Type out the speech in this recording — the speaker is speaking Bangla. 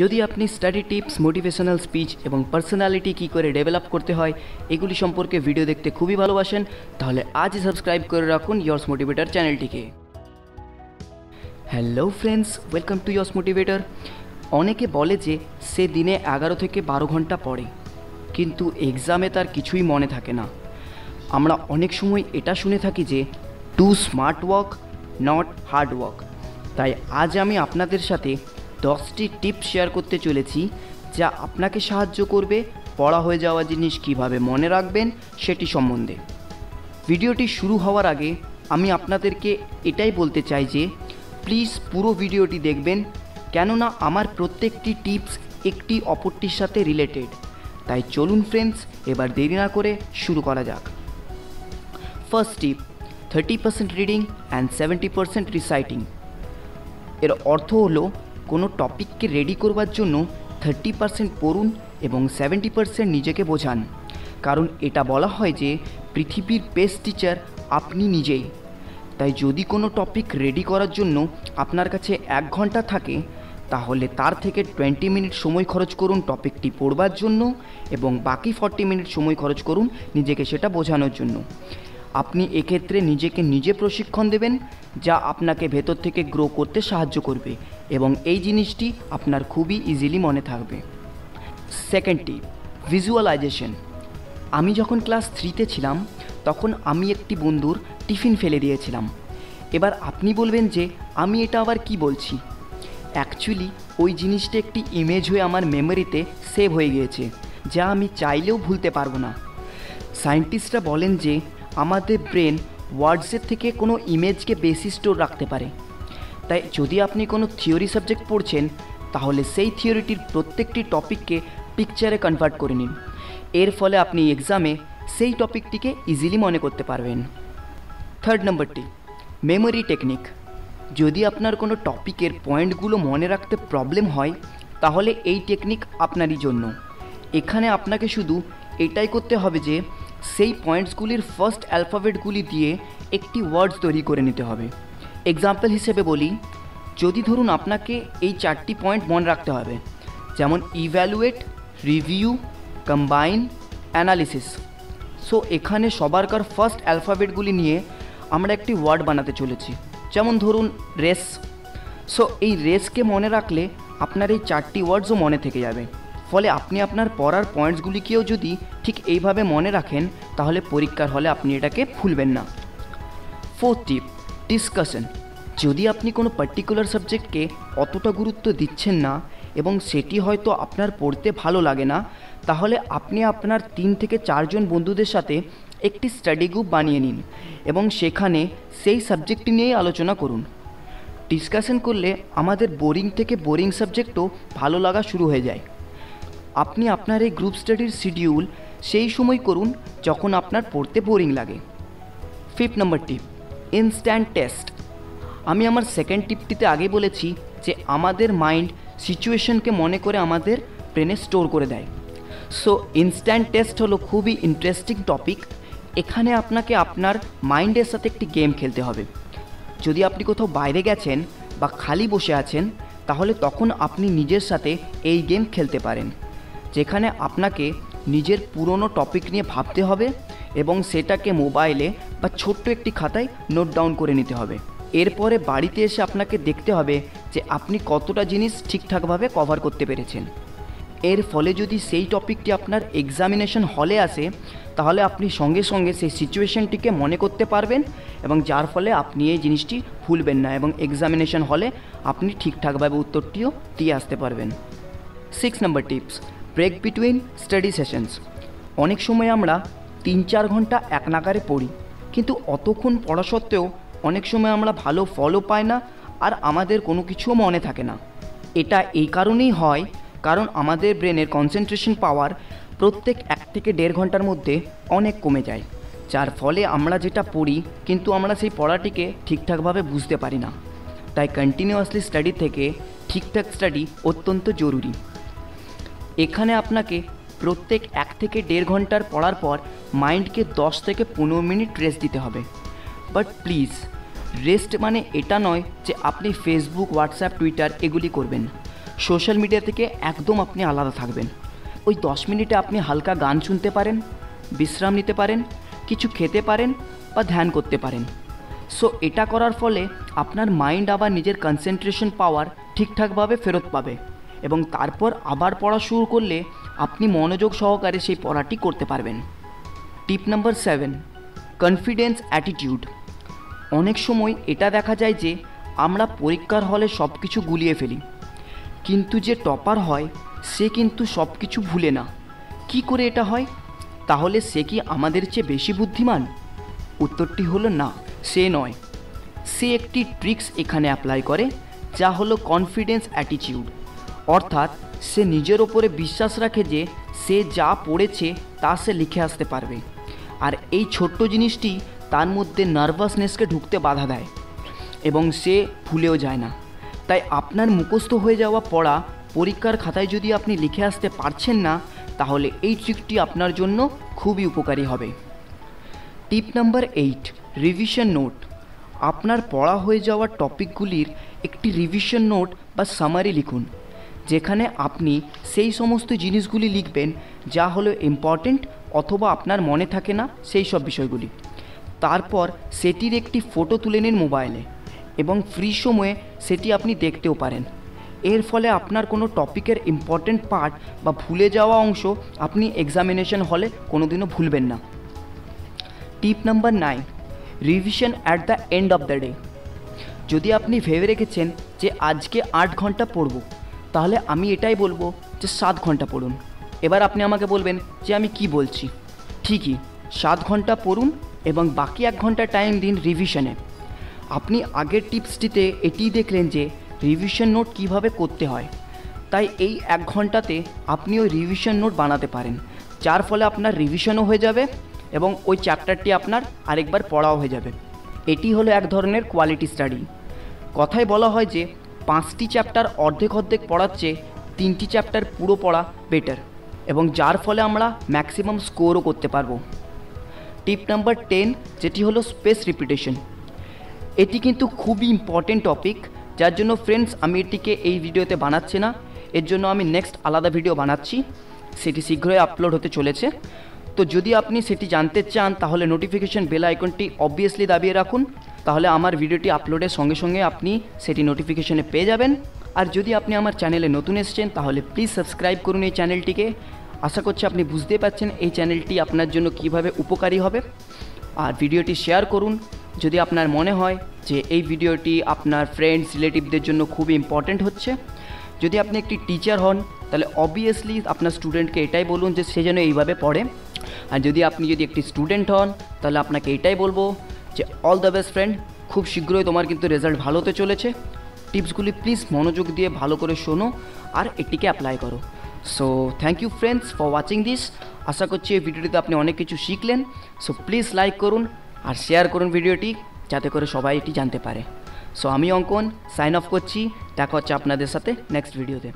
যদি আপনি স্টাডি টিপস মোটিভেশনাল স্পিচ এবং পার্সোনালিটি কী করে ডেভেলপ করতে হয়, এগুলি সম্পর্কে ভিডিও দেখতে খুবই ভালোবাসেন, তাহলে আজই সাবস্ক্রাইব করে রাখুন ইয়র্স মোটিভেটার চ্যানেলটিকে hello friends welcome to yours motivator অনেকে বলে যে, সে দিনে এগারো থেকে বারো ঘণ্টা পড়ে, কিন্তু এক্সামে তার কিছুই মনে থাকে না। আমরা অনেক সময় এটা শুনে থাকি যে to smart work not hard work তাই আজ আমি আপনাদের সাথে দশটি টিপস শেয়ার করতে চলেছি যা আপনাকে সাহায্য করবে পড়া হয়ে যাওয়া জিনিস কীভাবে মনে রাখবেন সেটি সম্বন্ধে। ভিডিওটি শুরু হওয়ার আগে আমি আপনাদেরকে এটাই বলতে চাই যে প্লিজ পুরো ভিডিওটি দেখবেন, কেননা আমার প্রত্যেকটি টিপস একটি অপরটির সাথে রিলেটেড তাই চলুন ফ্রেন্ডস এবার দেরি না করে শুরু করা যাক। First tip thirty percent reading and seventy percent reciting এর অর্থ হলো কোনো টপিককে রেডি করবার জন্য থার্টি পার্সেন্ট পড়ুন এবং সেভেন্টি পার্সেন্ট নিজেকে বোঝান। কারণ এটা বলা হয় যে, পৃথিবীর বেস্ট টিচার আপনি নিজেই। তাই যদি কোনো টপিক রেডি করার জন্য আপনার কাছে এক ঘণ্টা থাকে, তাহলে তার থেকে টোয়েন্টি মিনিট সময় খরচ করুন টপিকটি পড়বার জন্য এবং বাকি ফর্টি মিনিট সময় খরচ করুন নিজেকে সেটা বোঝানোর জন্য। আপনি এক্ষেত্রে নিজেকে নিজে প্রশিক্ষণ দেবেন, যা আপনাকে ভেতর থেকে গ্রো করতে সাহায্য করবে। এবং এই জিনিসটি আপনার খুবই ইজিলি মনে থাকবে। সেকেন্ডটি ভিজুয়ালাইজেশন আমি যখন ক্লাস থ্রিতে ছিলাম, তখন আমি একটি বন্ধুর টিফিন ফেলে দিয়েছিলাম। এবার আপনি বলবেন যে, আমি এটা আবার কি বলছি? অ্যাকচুয়ালি ওই জিনিসটা একটি ইমেজ হয়ে আমার মেমোরিতে সেভ হয়ে গিয়েছে, যা আমি চাইলেও ভুলতে পারব না। সায়েন্টিস্টরা বলেন যে, আমাদের ব্রেন ওয়ার্ডসের থেকে কোনো ইমেজকে বেশি স্টোর রাখতে পারে। তাই যদি আপনি কোনো থিওরি সাবজেক্ট পড়ছেন, তাহলে সেই থিওরিটির প্রত্যেকটি টপিককে পিকচারে কনভার্ট করে নিন। এর ফলে আপনি এক্সামে সেই টপিকটিকে ইজিলি মনে করতে পারবেন। থার্ড নম্বরটি মেমোরি টেকনিক যদি আপনার কোনো টপিকের পয়েন্টগুলো মনে রাখতে প্রবলেম হয়, তাহলে এই টেকনিক আপনারই জন্য। এখানে আপনাকে শুধু এটাই করতে হবে যে, সেই পয়েন্টসগুলির ফার্স্ট অ্যালফাবেটগুলি দিয়ে একটি ওয়ার্ডস তৈরি করে নিতে হবে। এক্সাম্পল হিসেবে বলি, যদি ধরুন আপনাকে এই চারটি পয়েন্ট মনে রাখতে হবে, যেমন evaluate review combine analysis so এখানে সবারকার ফার্স্ট অ্যালফাবেটগুলি নিয়ে আমরা একটি ওয়ার্ড বানাতে চলেছি, যেমন ধরুন রেস সো এই রেসকে মনে রাখলে আপনার এই চারটি ওয়ার্ডসও মনে থেকে যাবে। ফলে আপনি আপনার পড়ার পয়েন্টসগুলিকেও যদি ঠিক এইভাবে মনে রাখেন, তাহলে পরীক্ষার হলে আপনি এটাকে ভুলবেন না। ফোর্থ টিপ ডিসকাশন যদি আপনি কোনো পার্টিকুলার সাবজেক্টকে অতটা গুরুত্ব দিচ্ছেন না এবং সেটি হয়তো আপনার পড়তে ভালো লাগে না, তাহলে আপনি আপনার তিন থেকে চারজন বন্ধুদের সাথে একটি স্টাডি গ্রুপ বানিয়ে নিন এবং সেখানে সেই সাবজেক্টটি নিয়েই আলোচনা করুন। ডিসকাশন করলে আমাদের বোরিং থেকে বোরিং সাবজেক্টও ভালো লাগা শুরু হয়ে যায়। আপনি আপনার এই গ্রুপ স্টাডির শিডিউল সেই সময় করুন যখন আপনার পড়তে বোরিং লাগে। Fifth number tip instant test আমি আমার সেকেন্ড টিপটিতে আগে বলেছি যে আমাদের মাইন্ড সিচুয়েশনকে মনে করে আমাদের ব্রেনে স্টোর করে দেয়। সো ইনস্ট্যান্ট টেস্ট হলো খুবই ইন্টারেস্টিং টপিক এখানে আপনাকে আপনার মাইন্ডের সাথে একটি গেম খেলতে হবে। যদি আপনি কোথাও বাইরে গেছেন বা খালি বসে আছেন, তাহলে তখন আপনি নিজের সাথে এই গেম খেলতে পারেন। যেখানে আপনাকে নিজের পুরনো টপিক নিয়ে ভাবতে হবে এবং সেটাকে মোবাইলে বা ছোট্ট একটি খাতায় নোট ডাউন করে নিতে হবে। এরপরে বাড়িতে এসে আপনাকে দেখতে হবে যে আপনি কতটা জিনিস ঠিকঠাকভাবে কভার করতে পেরেছেন। এর ফলে যদি সেই টপিকটি আপনার এক্সামিনেশন হলে আসে, তাহলে আপনি সঙ্গে সঙ্গে সেই সিচুয়েশনটিকে মনে করতে পারবেন এবং যার ফলে আপনি এই জিনিসটি ভুলবেন না এবং এক্সামিনেশন হলে আপনি ঠিকঠাকভাবে উত্তরটিও দিয়ে আসতে পারবেন। Six number tips break between study sessions অনেক সময় আমরা তিন চার ঘণ্টা এক নাগারে পড়ি। কিন্তু অতক্ষণ পড়া সত্ত্বেও অনেক সময় আমরা ভালো ফলও পাই না আর আমাদের কোনো কিছুও মনে থাকে না। এটা এই কারণেই হয় কারণ আমাদের ব্রেনের কনসেন্ট্রেশন পাওয়ার প্রত্যেক এক থেকে দেড় ঘণ্টার মধ্যে অনেক কমে যায়। যার ফলে আমরা যেটা পড়ি কিন্তু আমরা সেই পড়াটিকে ঠিকঠাকভাবে বুঝতে পারি না। তাই কন্টিনিউয়াসলি স্টাডি থেকে ঠিকঠাক স্টাডি অত্যন্ত জরুরি। এখানে আপনাকে প্রত্যেক এক থেকে দেড় ঘণ্টার পড়ার পর মাইন্ডকে দশ থেকে পনেরো মিনিট রেস্ট দিতে হবে। বাট প্লিজ রেস্ট মানে এটা নয় যে আপনি ফেসবুক হোয়াটসঅ্যাপ টুইটার এগুলি করবেন। সোশ্যাল মিডিয়া থেকে একদম আপনি আলাদা থাকবেন। ওই দশ মিনিটে আপনি হালকা গান শুনতে পারেন, বিশ্রাম নিতে পারেন, কিছু খেতে পারেন বা ধ্যান করতে পারেন। সো এটা করার ফলে আপনার মাইন্ড আবার নিজের কনসেন্ট্রেশন পাওয়ার ঠিকঠাকভাবে ফেরত পাবে। এবং তারপর আবার পড়া শুরু করলে আপনি মনোযোগ সহকারে সেই পড়াটি করতে পারবেন। Tip number seven confidence attitude অনেক সময় এটা দেখা যায় যে আমরা পরীক্ষার হলে সব কিছু গুলিয়ে ফেলি। কিন্তু যে টপার হয়, সে কিন্তু সব কিছু ভুলে না। কি করে এটা হয়? তাহলে সে কি আমাদের চেয়ে বেশি বুদ্ধিমান? উত্তরটি হলো না, সে নয়। সে একটি ট্রিক্স এখানে অ্যাপ্লাই করে, যা হলো কনফিডেন্স অ্যাটিটিউড অর্থাৎ সে নিজের ওপরে বিশ্বাস রাখে যে সে যা পড়েছে তা সে লিখে আসতে পারবে। আর এই ছোট্ট জিনিসটি তার মধ্যে নার্ভাসনেসকে ঢুকতে বাধা দেয় এবং সে ভুলেও যায় না। তাই আপনার মুখস্থ হয়ে যাওয়া পড়া পরীক্ষার খাতায় যদি আপনি লিখে আসতে পারছেন না, তাহলে এই ট্রিকটি আপনার জন্য খুবই উপকারী হবে। Tip number eight revision note আপনার পড়া হয়ে যাওয়া টপিকগুলির একটি রিভিশন নোট বা সামারি লিখুন। যেখানে আপনি সেই সমস্ত জিনিসগুলি লিখবেন যা হলো ইম্পর্টেন্ট অথবা আপনার মনে থাকে না সেই সব বিষয়গুলি। তারপর সেটির একটি ফটো তুলে নিন মোবাইলে এবং ফ্রি সময়ে সেটি আপনি দেখতেও পারেন। এর ফলে আপনার কোনো টপিকের ইম্পর্টেন্ট পার্ট বা ভুলে যাওয়া অংশ আপনি এক্সামিনেশন হলে কোনোদিনও ভুলবেন না। Tip number nine revision at the end of the day যদি আপনি ভেবে রেখেছেন যে আজকে আট ঘণ্টা পড়ব তাহলে আমি এটাই বলব যে সাত ঘণ্টা পড়ুন। এবার আপনি আমাকে বলবেন যে আমি কি বলছি। ঠিকই, সাত ঘণ্টা পড়ুন এবং বাকি এক ঘণ্টা টাইম দিন রিভিশনে আপনি আগের টিপসটিতে এটিই দেখলেন যে রিভিশন নোট কীভাবে করতে হয়। তাই এই এক ঘন্টাতে আপনি ওই রিভিশন নোট বানাতে পারেন। যার ফলে আপনার রিভিশনও হয়ে যাবে এবং ওই চ্যাপ্টারটি আপনার আরেকবার পড়াও হয়ে যাবে। এটি হলো এক ধরনের কোয়ালিটি স্টাডি কথায় বলা হয় যে পাঁচটি চ্যাপ্টার অর্ধেক অর্ধেক পড়ার চেয়ে তিনটি চ্যাপ্টার পুরো পড়া বেটার এবং যার ফলে আমরা ম্যাক্সিমাম স্কোরও করতে পারব। টিপ নাম্বার টেন যেটি হলো স্পেস রিপিটেশন এটি কিন্তু খুবই ইম্পর্টেন্ট টপিক যার জন্য ফ্রেন্ডস আমি এটিকে এই ভিডিওতে বানাচ্ছি না। এর জন্য আমি নেক্সট আলাদা ভিডিও বানাচ্ছি। সেটি শীঘ্রই আপলোড হতে চলেছে। তো যদি আপনি সেটি জানতে চান, তাহলে নোটিফিকেশন বেল আইকনটি অবভিয়াসলি দাবিয়ে রাখুন। তাহলে আমার ভিডিওটি আপলোডের সঙ্গে সঙ্গে আপনি সেটি নোটিফিকেশনে পেয়ে যাবেন। আর যদি আপনি আমার চ্যানেলে নতুন এসেছেন, তাহলে প্লিজ সাবস্ক্রাইব করুন এই চ্যানেলটিকে আশা করছি আপনি বুঝতে পারছেন এই চ্যানেলটি আপনার জন্য কীভাবে উপকারী হবে। আর ভিডিওটি শেয়ার করুন। যদি আপনার মনে হয় যে এই ভিডিওটি আপনার ফ্রেন্ডস রিলেটিভদের জন্য খুবই ইম্পর্ট্যান্ট হচ্ছে, যদি আপনি একটি টিচার হন, তাহলে অবভিয়াসলি আপনার স্টুডেন্টকে এটাই বলুন যে সে যেন এইভাবে পড়ে। আর যদি আপনি যদি একটি স্টুডেন্ট হন, তাহলে আপনাকে এটাই বলব যে অল দ্য বেস্ট ফ্রেন্ড খুব শীঘ্রই তোমার কিন্তু রেজাল্ট ভালো হতে চলেছে। টিপসগুলি প্লিজ মনোযোগ দিয়ে ভালো করে শোনো আর এটিকে অ্যাপ্লাই করো। So thank you friends for watching this আশা করছি এই ভিডিওটিতে আপনি অনেক কিছু শিখলেন। সো প্লিজ লাইক করুন আর শেয়ার করুন ভিডিওটি যাতে করে সবাই এটি জানতে পারে। সো আমি অঙ্কন সাইন অফ করছি। দেখা হচ্ছে আপনাদের সাথে নেক্সট ভিডিওতে